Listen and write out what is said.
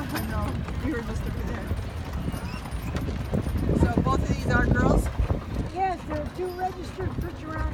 Yeah, I know. We were just over there. So both of these are girls? Yes, there are two registered Pritchard Pritchard